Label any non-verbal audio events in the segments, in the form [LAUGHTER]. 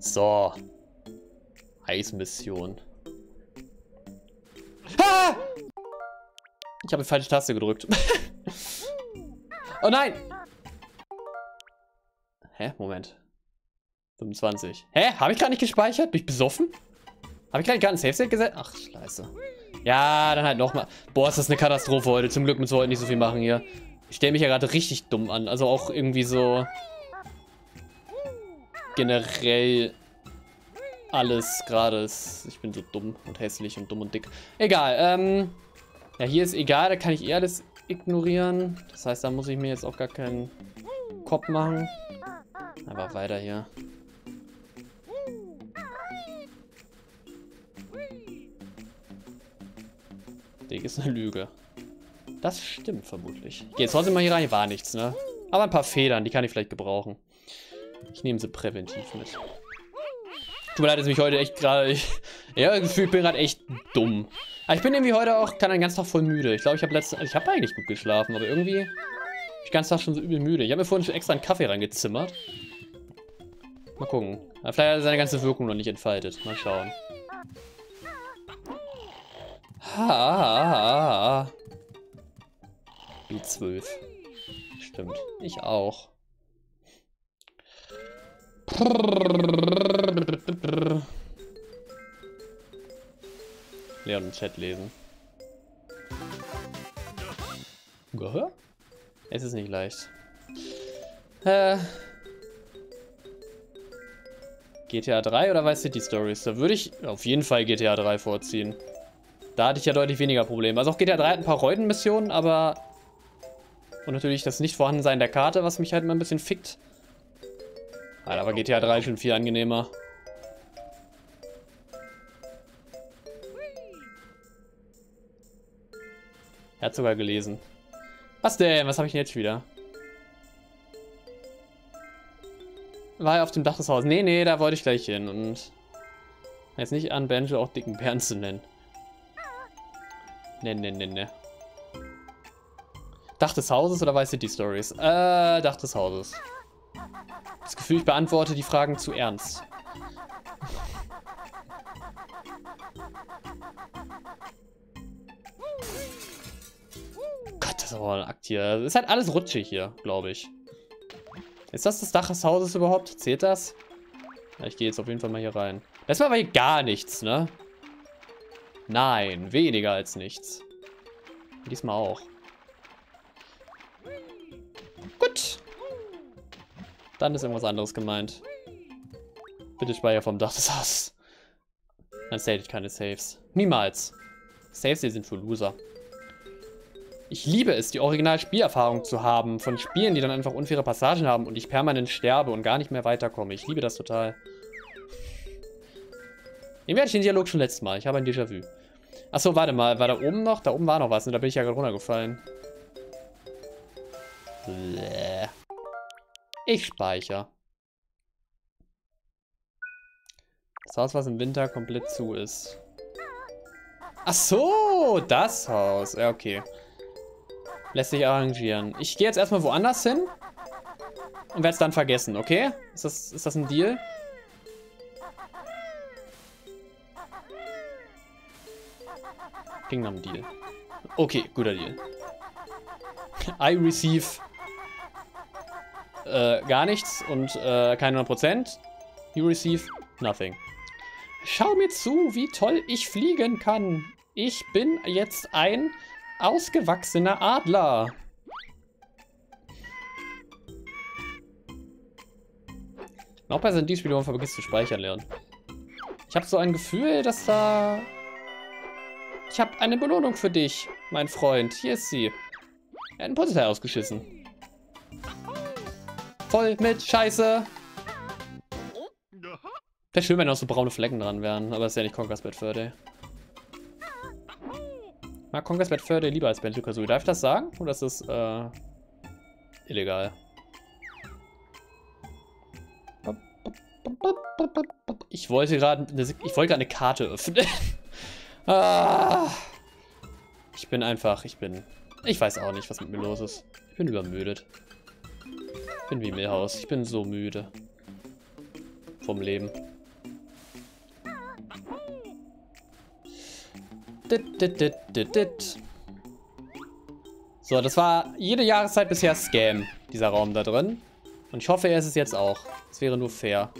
So. Eismission. Ah! Ich habe die falsche Taste gedrückt. [LAUGHS] oh nein! Hä? Moment. 25. Hä? Habe ich gerade nicht gespeichert? Bin ich besoffen? Habe ich gerade ein Safe State gesetzt? Ach, scheiße. Ja, dann halt nochmal. Boah, ist das eine Katastrophe heute. Zum Glück müssen wir heute nicht so viel machen hier. Ich stelle mich ja gerade richtig dumm an. Also auch irgendwie so... Generell alles gerade ist... Ich bin so dumm und hässlich und dumm und dick. Egal, ähm... Ja, hier ist egal. Da kann ich eher alles ignorieren. Das heißt, da muss ich mir jetzt auch gar keinen Kopf machen. Aber weiter hier. Dig ist eine Lüge. Das stimmt vermutlich. Ich gehe jetzt trotzdem mal hier rein. Hier war nichts, ne? Aber ein paar Federn, die kann ich vielleicht gebrauchen. Ich nehme sie präventiv mit. Tut mir leid, dass ich mich heute echt gerade... Ja, ich bin gerade echt dumm. Aber ich bin irgendwie heute auch kann einen ganzen Tag voll müde. Ich glaube, ich habe letzten... Ich habe eigentlich gut geschlafen, aber irgendwie... Bin ich den ganzen Tag schon so übel müde. Ich habe mir vorhin schon extra einen Kaffee reingezimmert. Mal gucken. Vielleicht hat er seine ganze Wirkung noch nicht entfaltet. Mal schauen. Ha. B12. Stimmt. Ich auch. Leon im Chat lesen. Gehör? Es ist nicht leicht. Äh. GTA 3 oder Vice City Stories? Da würde ich auf jeden Fall GTA 3 vorziehen. Da hatte ich ja deutlich weniger Probleme. Also auch GTA 3 hat ein paar Reudenmissionen, aber... Und natürlich das Nicht-Vorhandensein der Karte, was mich halt immer ein bisschen fickt. Aber GTA 3 schon viel angenehmer. Er hat sogar gelesen. Was denn? Was habe ich denn jetzt wieder? War er auf dem Dach des Hauses? Nee, nee, da wollte ich gleich hin. Und jetzt nicht an Banjo auch dicken Bären zu nennen. Ne, ne, ne, ne. Dach des Hauses oder Vice City Stories? Äh, Dach des Hauses. Das Gefühl, ich beantworte die Fragen zu ernst. Gott, das ist aber ein Akt hier. Das ist halt alles rutschig hier, glaube ich. Ist das das Dach des Hauses überhaupt? Zählt das? Ja, ich gehe jetzt auf jeden Fall mal hier rein. Das war aber hier gar nichts, ne? Nein, weniger als nichts. Diesmal auch. Gut. Dann ist irgendwas anderes gemeint. Bitte speicher vom Dach des Hauses. Dann save ich keine Saves. Niemals. Saves hier sind für Loser. Ich liebe es, die Original-Spielerfahrung zu haben. Von Spielen, die dann einfach unfaire Passagen haben und ich permanent sterbe und gar nicht mehr weiterkomme. Ich liebe das total. Irgendwie hatte ich den Dialog schon letztes Mal. Ich habe ein Déjà-vu. Achso, warte mal. War da oben noch? Da oben war noch was. Und da bin ich ja gerade runtergefallen. Bläh. Ich speichere. Das Haus, was im Winter komplett zu ist. Ach so, das Haus. Ja, okay. Lässt sich arrangieren. Ich gehe jetzt erstmal woanders hin. Und werde es dann vergessen, okay? Ist das, ist das ein Deal? Kingdom Deal. Okay, guter Deal. [LAUGHS] I receive äh, gar nichts und äh, keine 100%. You receive nothing. Schau mir zu, wie toll ich fliegen kann. Ich bin jetzt ein ausgewachsener Adler. Noch besser sind die Spiele, wo man vergisst zu speichern, Leon. Ich habe so ein Gefühl, dass da ich habe eine Belohnung für dich, mein Freund. Hier ist sie. Er hat ein Puzzleteil ausgeschissen. Voll mit Scheiße. Wäre schön, wenn noch so braune Flecken dran wären, aber das ist ja nicht Conker's Bad Fur Day. Mag Conker's Bad Fur Day lieber als Banjo Kazooie. Darf ich das sagen? Oder ist das, äh, illegal? Ich wollte gerade ich wollte gerade eine Karte öffnen. [LAUGHS] Ah, ich bin einfach, ich bin... Ich weiß auch nicht, was mit mir los ist. Ich bin übermüdet. Ich bin wie Milhaus. Ich bin so müde. vom Leben. Dit, dit, dit, dit, dit. So, das war jede Jahreszeit bisher Scam, dieser Raum da drin. Und ich hoffe, er ist es jetzt auch. Das wäre nur fair.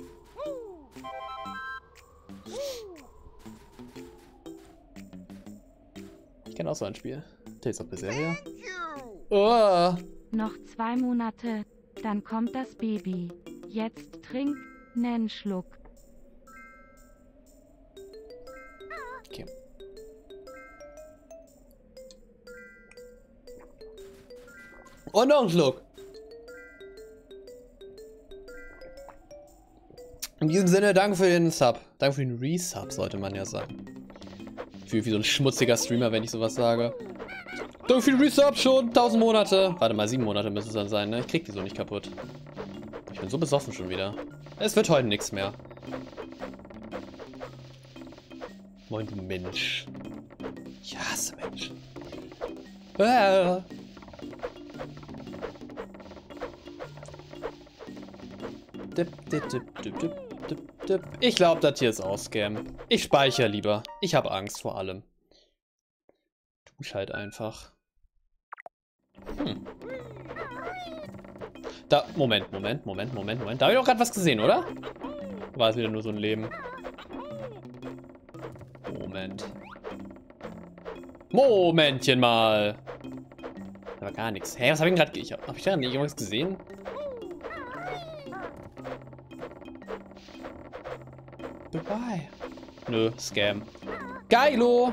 Ich kenne auch so ein Spiel. Tales of Berseria. Oh. Noch zwei Monate, dann kommt das Baby. Jetzt trink, nen Schluck. Okay. Und noch ein Schluck. In diesem Sinne, danke für den Sub. Danke für den Resub, sollte man ja sagen. Ich fühle wie so ein schmutziger Streamer, wenn ich sowas sage. Danke für den Resub schon. 1000 Monate. Warte mal, 7 Monate müssen es dann sein, ne? Ich krieg die so nicht kaputt. Ich bin so besoffen schon wieder. Es wird heute nichts mehr. Moin, du Mensch. Ich hasse Menschen. Ah. Ich glaube, das hier ist auch Scam. Ich speichere lieber. Ich habe Angst vor allem. Dusch halt einfach. Da, Moment, Moment, Moment, Moment, Moment. Da habe ich doch gerade was gesehen, oder? War es wieder nur so ein Leben? Moment. Momentchen mal. Da war gar nichts. Hä, was habe ich gerade... Ich, habe ich da nicht irgendwas gesehen? Goodbye. Nö, Scam. Geilo!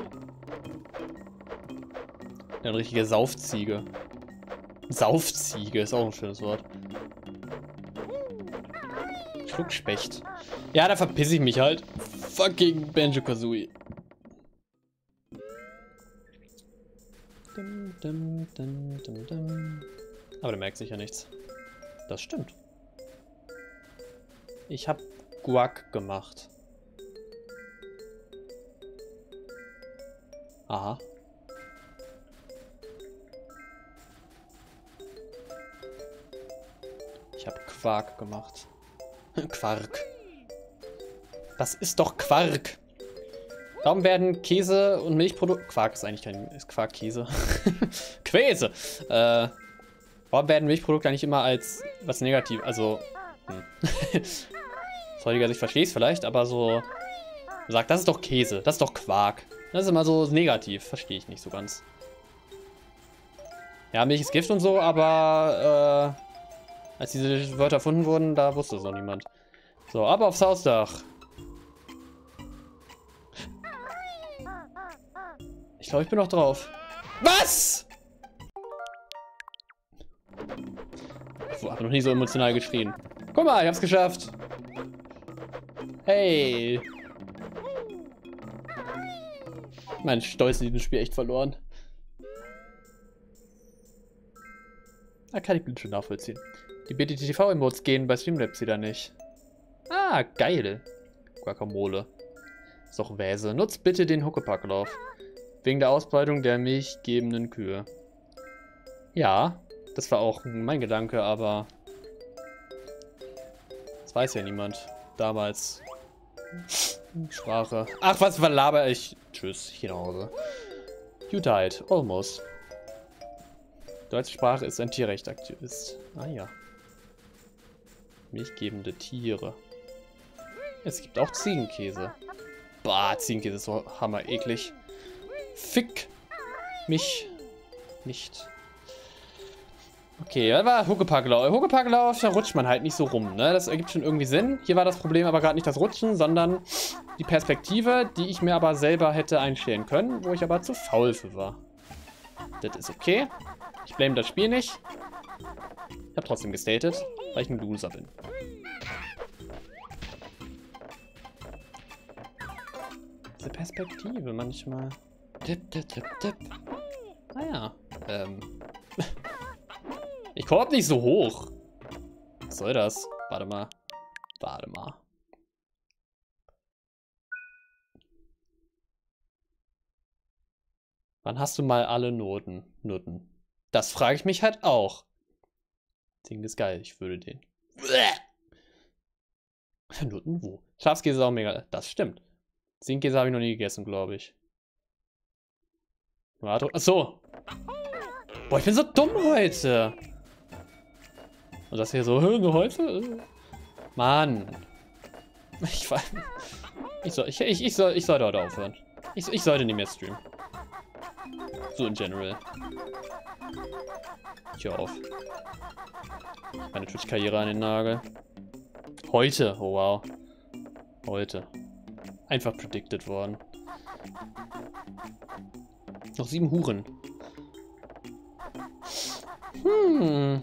Eine richtige Saufziege. Saufziege ist auch ein schönes Wort. Schluckspecht. Ja, da verpiss ich mich halt. Fucking Banjo-Kazooie. Aber der merkt sicher nichts. Das stimmt. Ich hab Guac gemacht. Aha. Quark gemacht. [LAUGHS] Quark. Das ist doch Quark. Warum werden Käse und Milchprodukte... Quark ist eigentlich kein... Ist Quark Käse? [LAUGHS] Quäse! Äh, warum werden Milchprodukte eigentlich immer als was negativ... Also... Hm. [LAUGHS] Sorry, ich verstehe es vielleicht, aber so... Sagt, das ist doch Käse. Das ist doch Quark. Das ist immer so negativ. Verstehe ich nicht so ganz. Ja, Milch ist Gift und so, aber äh, als diese Wörter erfunden wurden, da wusste es noch niemand. So, ab aufs Hausdach. Ich glaube, ich bin noch drauf. Was? Ich habe noch nie so emotional geschrien. Guck mal, ich hab's geschafft. Hey. Mein Stolz in diesem Spiel echt verloren. Da kann ich schon nachvollziehen. Die BTTV-Emotes gehen bei Streamlabs wieder nicht. Ah, geil. Guacamole. Ist doch Wäse. Nutzt bitte den Huckepacklauf. Wegen der Ausbreitung der milchgebenden Kühe. Ja, das war auch mein Gedanke, aber... Das weiß ja niemand. Damals. Sprache. Ach, was verlaber ich? Tschüss, ich gehe nach Hause. You died. Almost. Deutsche Sprache ist ein Tierrechtaktivist. Ah ja. Milchgebende Tiere. Es gibt auch Ziegenkäse. Bah, Ziegenkäse ist so hammer eklig. Fick mich nicht. Okay, das war Huckepacklauf. Huckepacklauf, da rutscht man halt nicht so rum, ne? Das ergibt schon irgendwie Sinn. Hier war das Problem aber gerade nicht das Rutschen, sondern die Perspektive, die ich mir aber selber hätte einstellen können, wo ich aber zu faul für war. Das ist okay. Ich blame das Spiel nicht. Habe trotzdem gestatet, weil ich ein Loser bin. Diese Perspektive manchmal. Tipp, tipp, tipp, tipp. Ah ja. Ähm. Ich komme nicht so hoch. Was soll das? Warte mal. Warte mal. Wann hast du mal alle Noten? Noten. Das frage ich mich halt auch. Ding ist geil, ich würde den. Nutten wo? Schafskäse ist auch mega. Das stimmt. Zinkkäse habe ich noch nie gegessen, glaube ich. Warte. Achso. Boah, ich bin so dumm heute. Und das hier so, nur heute? Mann. Ich war. Ich, soll, ich, ich, ich, soll, ich sollte heute aufhören. Ich, ich sollte nicht mehr streamen. So in general. Ich auf. Meine Twitch-Karriere an den Nagel. Heute, oh wow. Heute. Einfach predicted worden. Noch sieben Huren. Hm.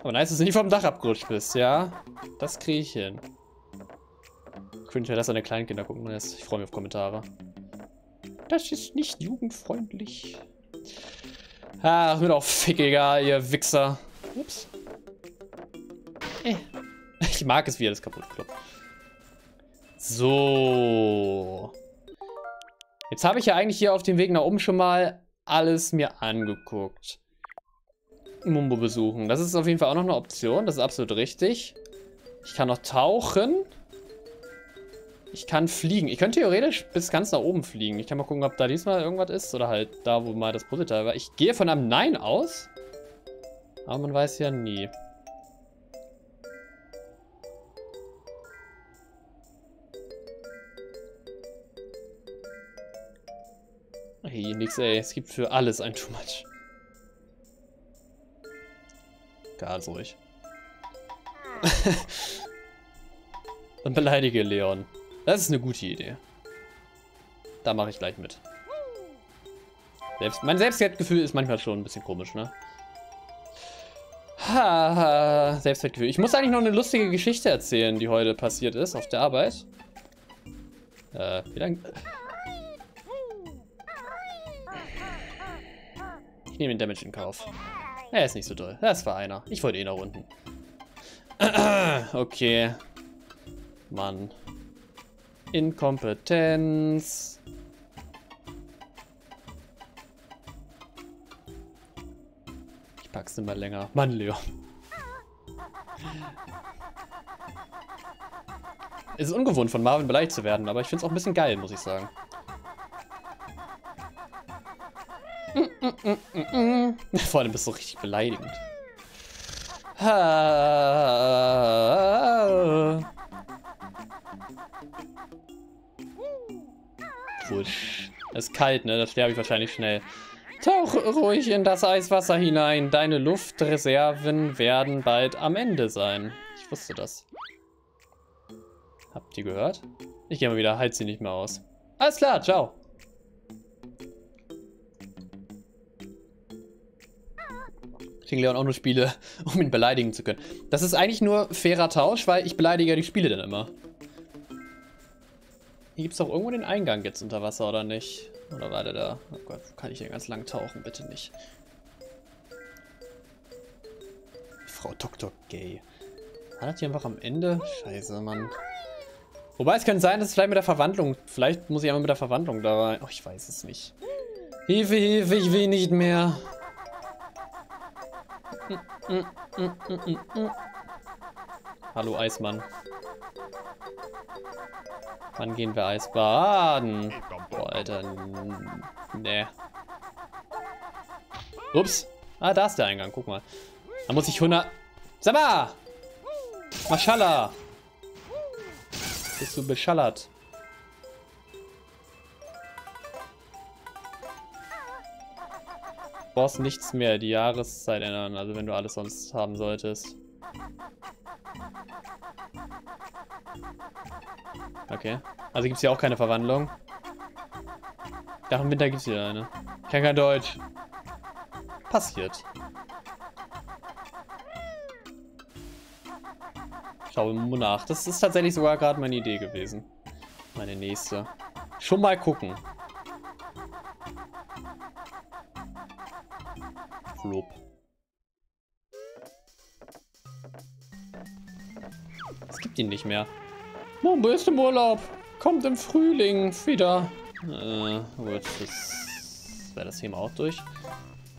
Aber nice, dass du nicht vom Dach abgerutscht bist, ja? Das kriege ich hin. Cringe, dass deine Kleinkinder gucken lässt. Ich freue mich auf Kommentare. Das ist nicht jugendfreundlich. Ach, mir doch fick egal, ihr Wichser. Ups. Ich mag es, wie er das kaputt klopft. So. Jetzt habe ich ja eigentlich hier auf dem Weg nach oben schon mal alles mir angeguckt. Mumbo besuchen. Das ist auf jeden Fall auch noch eine Option. Das ist absolut richtig. Ich kann noch tauchen. Ich kann fliegen. Ich könnte theoretisch bis ganz nach oben fliegen. Ich kann mal gucken, ob da diesmal irgendwas ist. Oder halt da, wo mal das Puzzleteil war. Ich gehe von einem Nein aus. Aber man weiß ja nie. Hey, nix ey. Es gibt für alles ein Too Much. Ganz ruhig. [LAUGHS] Dann beleidige Leon. Das ist eine gute Idee. Da mache ich gleich mit. Selbst, mein Selbstwertgefühl ist manchmal schon ein bisschen komisch, ne? Ha, Selbstwertgefühl. Ich muss eigentlich noch eine lustige Geschichte erzählen, die heute passiert ist auf der Arbeit. Äh, wie lange... Ich nehme den Damage in Kauf. Er ist nicht so doll. Das war einer. Ich wollte eh nach unten. okay. Mann. Inkompetenz. Ich pack's mal länger. Mann, Leo. Es ist ungewohnt, von Marvin beleidigt zu werden, aber ich find's auch ein bisschen geil, muss ich sagen. Vor allem bist du richtig beleidigend. Wusch. Es ist kalt, ne? Da sterbe ich wahrscheinlich schnell. Tauch ruhig in das Eiswasser hinein. Deine Luftreserven werden bald am Ende sein. Ich wusste das. Habt ihr gehört? Ich gehe mal wieder. Halt sie nicht mehr aus. Alles klar, ciao. kriegen Leon auch nur Spiele, [LAUGHS] um ihn beleidigen zu können. Das ist eigentlich nur fairer Tausch, weil ich beleidige ja die Spiele dann immer. Hier gibt es doch irgendwo den Eingang jetzt unter Wasser, oder nicht? Oder war der da? Oh Gott, kann ich hier ganz lang tauchen? Bitte nicht. Frau Dr. Gay. War das hier einfach am Ende? Scheiße, Mann. Wobei es könnte sein, dass es vielleicht mit der Verwandlung... Vielleicht muss ich einmal mit der Verwandlung da rein. Oh, ich weiß es nicht. Hilfe, Hilfe, ich will nicht mehr. Hallo Eismann. Wann gehen wir Eisbaden? Boah, Alter. Nee. Ups. Ah, da ist der Eingang. Guck mal. Da muss ich 100... Sag mal! Maschallah! Bist du beschallert? brauchst nichts mehr, die Jahreszeit ändern, also wenn du alles sonst haben solltest. Okay. Also gibt es hier auch keine Verwandlung. Ja, im Winter gibt es wieder eine. Ich kann kein Deutsch. Passiert. Schau nach. Das ist tatsächlich sogar gerade meine Idee gewesen. Meine nächste. Schon mal gucken. Gibt ihn nicht mehr. Mumbo ist im Urlaub. Kommt im Frühling wieder. Äh, gut, das wäre das Thema auch durch.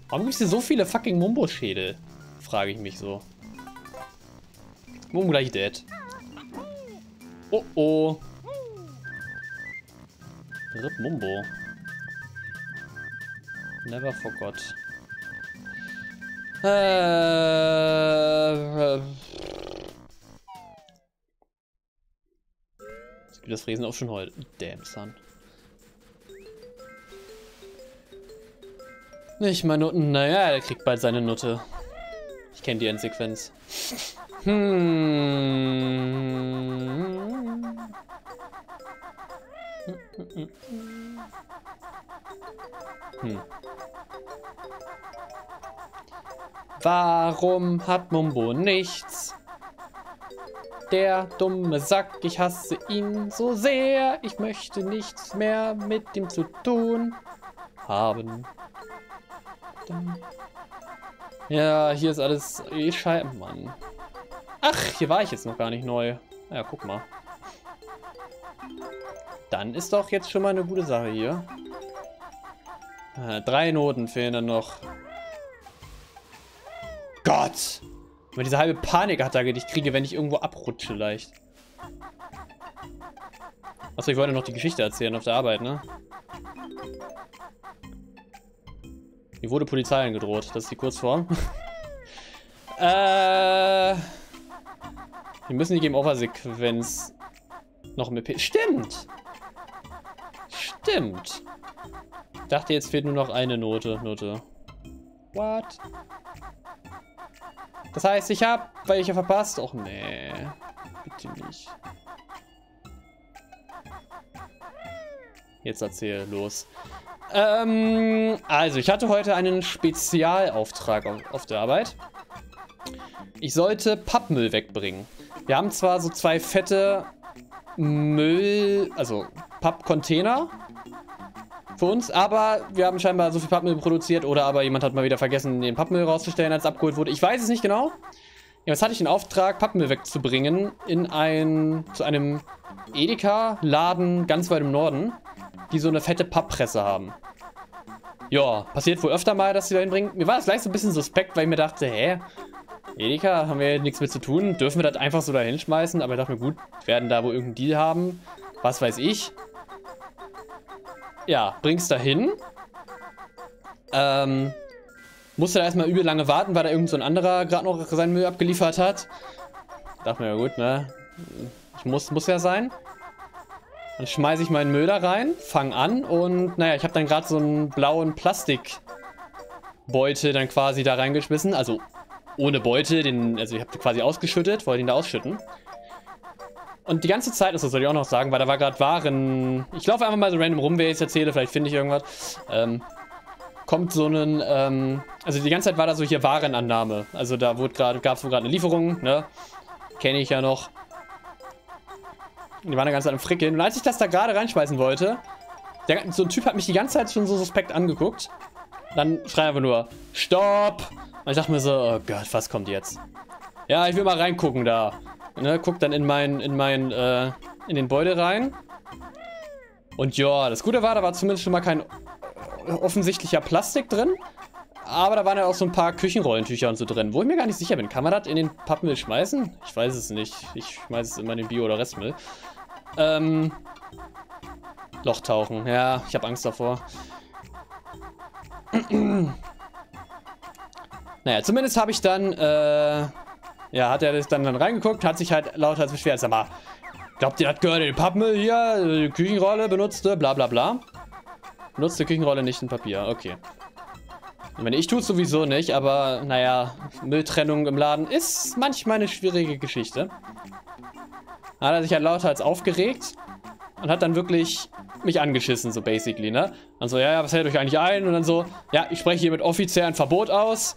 Warum gibt es hier so viele fucking Mumbo-Schädel? Frage ich mich so. Mumbo gleich dead. Oh oh. Rip Mumbo. Never forgot. Äh, es gibt das Fräsen auch schon heute. Damn, son. Nicht mal Nutten. Naja, er kriegt bald seine Nutte. Ich kenne die Endsequenz. Hm. Hm. Warum hat Mumbo nichts? Der dumme Sack, ich hasse ihn so sehr. Ich möchte nichts mehr mit ihm zu tun haben. Ja, hier ist alles eh scheiße. Mann. Ach, hier war ich jetzt noch gar nicht neu. Ja, guck mal. Dann ist doch jetzt schon mal eine gute Sache hier. Äh, drei Noten fehlen dann noch. Gott! Wenn diese halbe Panikattacke, die ich kriege, wenn ich irgendwo abrutsche leicht. Achso, ich wollte noch die Geschichte erzählen auf der Arbeit, ne? Hier wurde Polizei angedroht. Das ist die Kurzform. [LAUGHS] äh... Wir müssen die Game-Over-Sequenz noch mit P... Stimmt! Stimmt! Ich dachte, jetzt fehlt nur noch eine Note. Note. What? Das heißt, ich habe welche verpasst? Och nee. Bitte nicht. Jetzt erzähl los. Ähm, also, ich hatte heute einen Spezialauftrag auf, der Arbeit. Ich sollte Pappmüll wegbringen. Wir haben zwar so zwei fette Müll, also Pappcontainer für uns, aber wir haben scheinbar so viel Pappmüll produziert oder aber jemand hat mal wieder vergessen, den Pappmüll rauszustellen, als abgeholt wurde. Ich weiß es nicht genau. Jetzt hatte ich den Auftrag, Pappmüll wegzubringen in ein, zu einem Edeka-Laden ganz weit im Norden, die so eine fette Papppresse haben. Ja, passiert wohl öfter mal, dass sie da hinbringen. Mir war das gleich so ein bisschen suspekt, weil ich mir dachte, hä, Edeka, haben wir nichts mit zu tun, dürfen wir das einfach so da hinschmeißen? Aber ich dachte mir, gut, werden da wohl irgendeinen Deal haben, was weiß ich. Ja, bring's da hin. Ähm, musste da erstmal übel lange warten, weil da irgend so ein anderer gerade noch seinen Müll abgeliefert hat. Dachte mir, ja gut, ne? Ich muss, muss ja sein. Dann schmeiße ich meinen Müll da rein, fang an und naja, ich habe dann gerade so einen blauen Plastikbeutel dann quasi da reingeschmissen. Also ohne Beute, den, also ich habe quasi ausgeschüttet, wollte ihn da ausschütten. Und die ganze Zeit, das soll ich auch noch sagen, weil da war gerade Waren... Ich laufe einfach mal so random rum, wer ich jetzt erzähle, vielleicht finde ich irgendwas. Ähm, kommt so ein... Ähm, also die ganze Zeit war da so hier Warenannahme. Also da wurde gerade, gab es gerade eine Lieferung, ne? Kenne ich ja noch. Die waren da ganz am Frickeln. Und als ich das da gerade reinschmeißen wollte, der, so ein Typ hat mich die ganze Zeit schon so suspekt angeguckt. Dann schreien wir nur, Stopp! Und ich dachte mir so, oh Gott, was kommt jetzt? Ja, ich will mal reingucken da. Ne, guck dann in mein, in mein, äh, in den Beutel rein. Und ja, das Gute war, da war zumindest schon mal kein offensichtlicher Plastik drin. Aber da waren ja auch so ein paar Küchenrollentücher und so drin, wo ich mir gar nicht sicher bin. Kann man das in den Pappmüll schmeißen? Ich weiß es nicht. Ich schmeiße es immer in den Bio- oder Restmüll. Ähm. Loch tauchen. Ja, ich habe Angst davor. [CLEARS THROAT] naja, zumindest habe ich dann, äh, ja, hat er das dann, dann reingeguckt, hat sich halt lauter als beschwert. Sag mal, glaubt ihr, das gehört in den Pappmüll hier? Die Küchenrolle benutzte, bla bla bla. Benutzte Küchenrolle nicht in Papier, okay. Ich meine, ich tue es sowieso nicht, aber naja, Mülltrennung im Laden ist manchmal eine schwierige Geschichte. Hat er sich halt lauter als aufgeregt und hat dann wirklich mich angeschissen, so basically, ne? Und so, ja, ja, was hält euch eigentlich ein? Und dann so, ja, ich spreche hiermit offiziell ein Verbot aus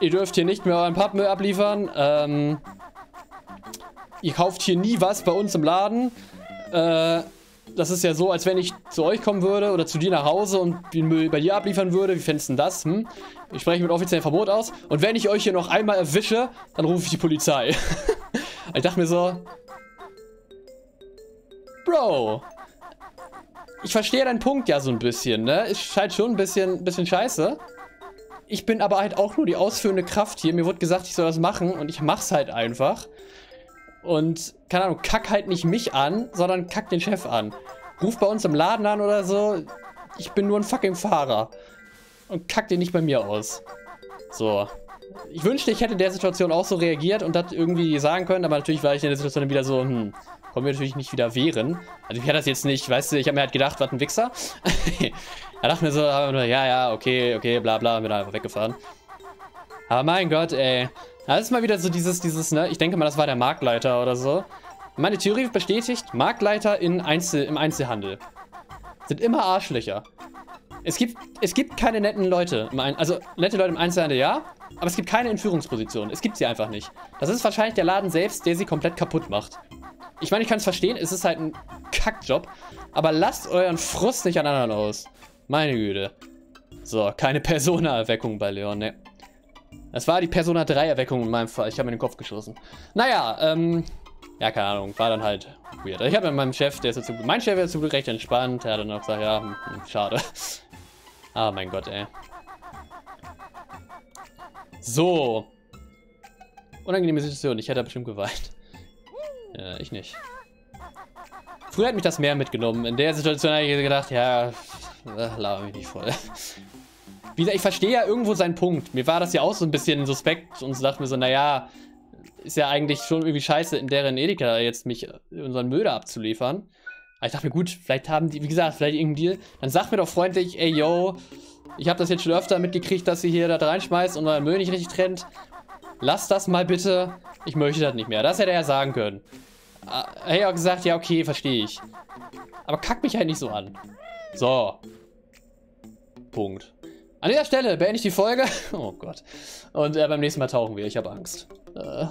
Ihr dürft hier nicht mehr euren Pappmüll abliefern. Ähm, ihr kauft hier nie was bei uns im Laden. Äh, das ist ja so, als wenn ich zu euch kommen würde oder zu dir nach Hause und den Müll bei dir abliefern würde. Wie fändest du das? Hm? Ich spreche mit offiziellem Verbot aus. Und wenn ich euch hier noch einmal erwische, dann rufe ich die Polizei. [LAUGHS] ich dachte mir so... Bro. Ich verstehe deinen Punkt ja so ein bisschen, ne? Ist halt schon ein bisschen, bisschen scheiße. Ich bin aber halt auch nur die ausführende Kraft hier. Mir wurde gesagt, ich soll das machen und ich mach's halt einfach. und, keine Ahnung, kack halt nicht mich an, sondern kack den Chef an. Ruf bei uns im Laden an oder so. Ich bin nur ein fucking Fahrer. Und kack den nicht bei mir aus. So. Ich wünschte, ich hätte in der Situation auch so reagiert und das irgendwie sagen können, aber natürlich war ich in der Situation wieder so, hm, kommen wir natürlich nicht wieder wehren. Also ich hätte das jetzt nicht, weißt du, ich habe mir halt gedacht, was ein Wichser. da [LAUGHS] dachte mir so, ja, ja, okay, okay, bla bla, bin einfach weggefahren. Aber mein Gott, ey. Das ist mal wieder so dieses, dieses, ne, ich denke mal, das war der Marktleiter oder so. Meine Theorie bestätigt, Marktleiter in Einzel, im Einzelhandel sind immer Arschlöcher. Es gibt, es gibt keine netten Leute. also, nette Leute im Einzelhandel, ja. Aber es gibt keine in Führungspositionen. Es gibt sie einfach nicht. Das ist wahrscheinlich der Laden selbst, der sie komplett kaputt macht. Ich meine, ich kann es verstehen, es ist halt ein Kackjob. Aber lasst euren Frust nicht an anderen aus. Meine Güte. So, keine Persona-Erweckung bei Leon, ne. Das war die Persona 3-Erweckung in meinem Fall. Ich habe mir den Kopf geschossen. Naja, ähm... Ja, keine Ahnung, war dann halt weird. Ich habe mit meinem Chef, der ist dazu... Mein Chef ist zum Glück recht entspannt. Er hat dann auch gesagt, ja, hm, hm, schade. [LAUGHS] Ah, mein Gott, ey. So. Unangenehme Situation. Ich hätte bestimmt geweint. Ja, ich nicht. Früher hat mich das mehr mitgenommen. In der Situation habe ich gedacht, ja, äh, laber mich nicht voll. Wie gesagt, ich verstehe ja irgendwo seinen Punkt. Mir war das ja auch so ein bisschen suspekt und so dachte mir so, naja, ist ja eigentlich schon irgendwie scheiße, in deren Edeka jetzt mich unseren Müll da abzuliefern. Aber ich dachte mir, gut, vielleicht haben die, wie gesagt, vielleicht irgendein Deal. Dann sag mir doch freundlich, ey, yo, ich habe das jetzt schon öfter mitgekriegt, dass sie hier da reinschmeißt und euren Müll nicht richtig trennt. Lass das mal bitte. Ich möchte das nicht mehr. Das hätte er ja sagen können. Er hätte auch gesagt, ja, okay, verstehe ich. Aber kack mich halt nicht so an. So. Punkt. An dieser Stelle beende ich die Folge. [LAUGHS] Oh Gott. Und äh, beim nächsten Mal tauchen wir. Ich habe Angst. Äh.